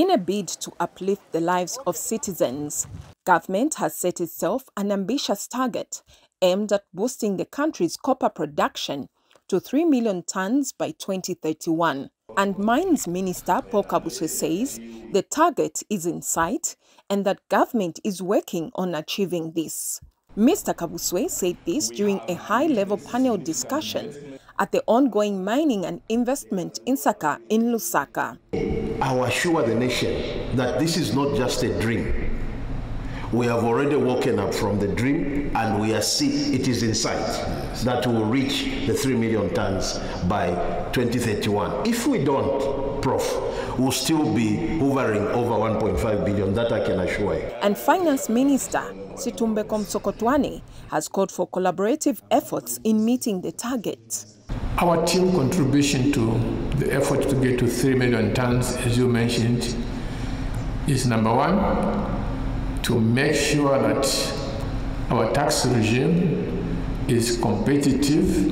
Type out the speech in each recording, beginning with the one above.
In a bid to uplift the lives of citizens, government has set itself an ambitious target aimed at boosting the country's copper production to 3 million tons by 2031. And Mines Minister Paul Kabuswe says the target is in sight and that government is working on achieving this. Mr. Kabuswe said this during a high-level panel discussion at the ongoing mining and investment Insaka in Lusaka. I assure the nation that this is not just a dream. We have already woken up from the dream and we are see it is in sight that we will reach the 3 million tons by 2031. If we don't, Prof, we'll still be hovering over 1.5 billion, that I can assure you. And Finance Minister Situmbeko Musokotwane has called for collaborative efforts in meeting the target. Our team contribution to the effort to get to 3 million tons, as you mentioned, is number one, to make sure that our tax regime is competitive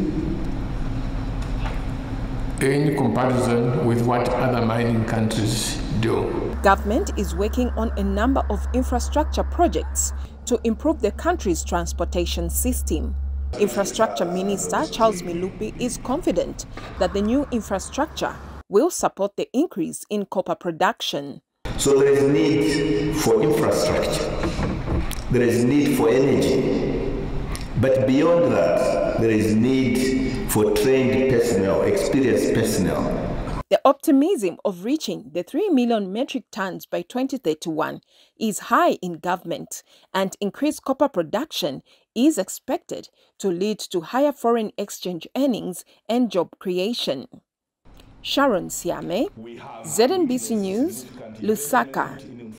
in comparison with what other mining countries do. Government is working on a number of infrastructure projects to improve the country's transportation system. Infrastructure Minister Charles Milupi is confident that the new infrastructure will support the increase in copper production. So there is need for infrastructure, there is need for energy, but beyond that, there is need for trained personnel, experienced personnel. The optimism of reaching the 3 million metric tons by 2031 is high in government, and increased copper production is expected to lead to higher foreign exchange earnings and job creation. Sharon Siame, ZNBC News, Lusaka.